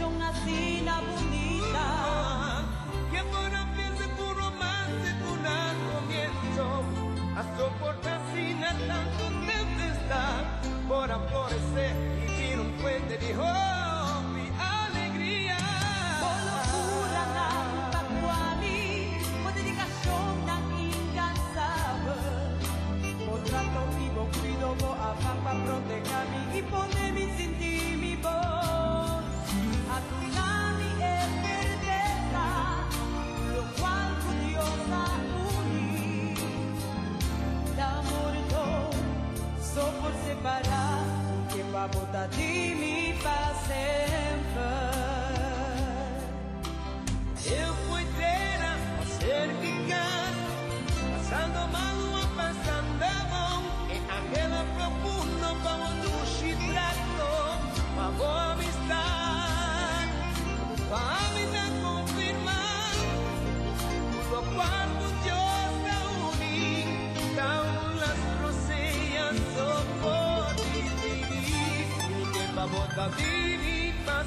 yo nací. What that me faz sempre. Pag-ibig mas